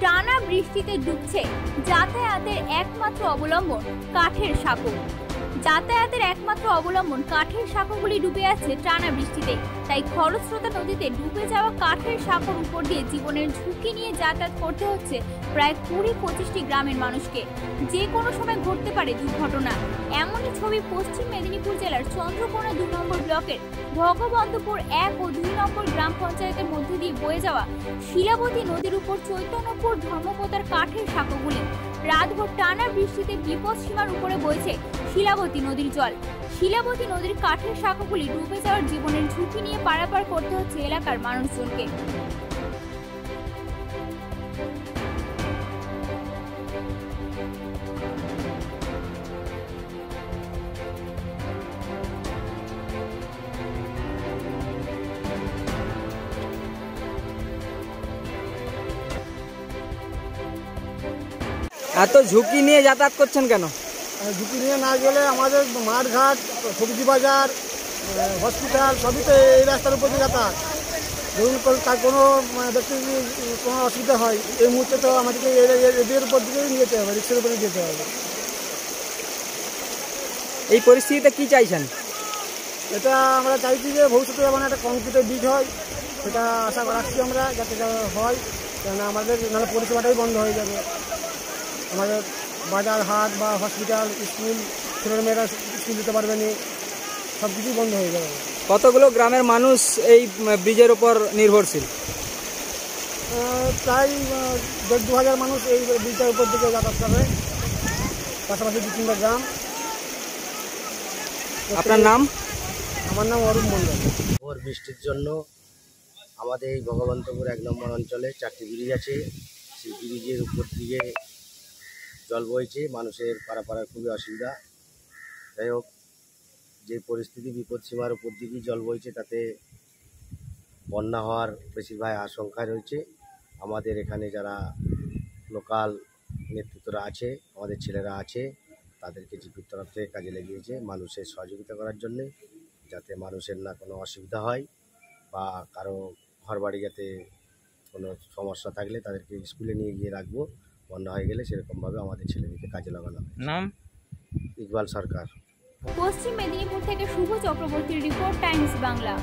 টানা বৃষ্টিতে ডুবছে যাতায়াতের একমাত্র অবলম্বন কাঠের সাঁকো। যাতায়াতের একমাত্র অবলম্বন কাঠের সাঁকোগুলি ডুবে আছে টানা বৃষ্টিতে তাই খরস্রোতা নদীতে ডুবে যাওয়া কাঠের সাঁকোর উপর দিয়ে জীবনের ঝুঁকি নিয়ে যাতায়াত করতে হচ্ছে প্রায় কুড়ি পঁচিশটি গ্রামের মানুষকে। যে কোনো সময় ঘটতে পারে দুর্ঘটনা। ছবি পশ্চিম মেদিনীপুর জেলার চন্দ্রকোনা দু নম্বর ব্লকের ভগবন্তপুর এক ও দুই নম্বর গ্রাম পঞ্চায়েতের মধ্যে দিয়ে বয়ে যাওয়া শিলাবতী নদীর উপর চৈতন্যপুর ধর্মপতার কাঠের সাঁকোগুলি রাতভর টানা বৃষ্টিতে বিপদ সীমার উপরে বইছে শিলাবতী নদীর জল। শিলাবতী নদীর কাঠের শাখাগুলি ডুবে যাওয়ার জীবনের ঝুঁকি নিয়ে পারাপার করতে হচ্ছে এলাকার মানুষজনকে। এত ঝুঁকি নিয়ে যাতায়াত করছেন কেন? ঝুঁকি নিয়ে না গেলে আমাদের মাঠঘাট সবজি বাজার হসপিটাল সবই তো এই রাস্তার উপর দিয়ে যাতায়াত। ধরুন তার কোনো মানে ব্যক্তি কোনো অসুবিধা হয় এই মুহূর্তে তো আমাদেরকে এদের উপর দিকেই নিয়ে যেতে হবে রিক্সার উপরে যেতে হবে। এই পরিস্থিতিতে কি চাইছেন? এটা আমরা চাইছি যে ভবিষ্যতে যেমন একটা কংক্রিটের বীজ হয় সেটা আশা রাখছি আমরা যাতে হয় কেন আমাদের নাহলে পরিষেবাটাই বন্ধ হয়ে যাবে। আমাদের বাজার হাট বা হসপিটাল স্কুল ছেলেমেয়েরা স্কুল যেতে পারবে না সব কিছুই বন্ধ হয়ে যাবে। কতগুলো গ্রামের মানুষ এই ব্রিজের উপর নির্ভরশীল? প্রায় দেড় দু হাজার মানুষ এই ব্রিজটার উপর দিকে যাতায়াত করে পাশাপাশি দু তিনটা গ্রাম। আপনার নাম? আমার নাম অরূপ মণ্ডল। ভোর বৃষ্টির জন্য আমাদের এই ভগবন্তপুর এক নম্বর অঞ্চলে চারটি ব্রিজ আছে। সেই ব্রিজের উপর দিকে জল বইছে, মানুষের পারাপাড়ার খুবই অসুবিধা। যাই হোক, যে পরিস্থিতি, বিপদ সীমার উপর দিকেই জল বইছে তাতে বন্যা হওয়ার বেশিরভাগ আশঙ্কা রয়েছে। আমাদের এখানে যারা লোকাল নেতৃত্বরা আছে, আমাদের ছেলেরা আছে, তাদেরকে জিপির তরফ থেকে কাজে লেগিয়েছে মানুষের সহযোগিতা করার জন্যে, যাতে মানুষের না কোনো অসুবিধা হয় বা কারও ঘর বাড়ি যাতে কোনো সমস্যা থাকলে তাদেরকে স্কুলে নিয়ে গিয়ে রাখব। বন্যা হয়ে গেলে সেরকমভাবে আমাদের ছেলেদেরকে কাজে লাগানো হবে নাম? ইকবাল সরকার। পশ্চিম মেদিনীপুর থেকে শুভ চক্রবর্তীর রিপোর্ট টাইমস বাংলা।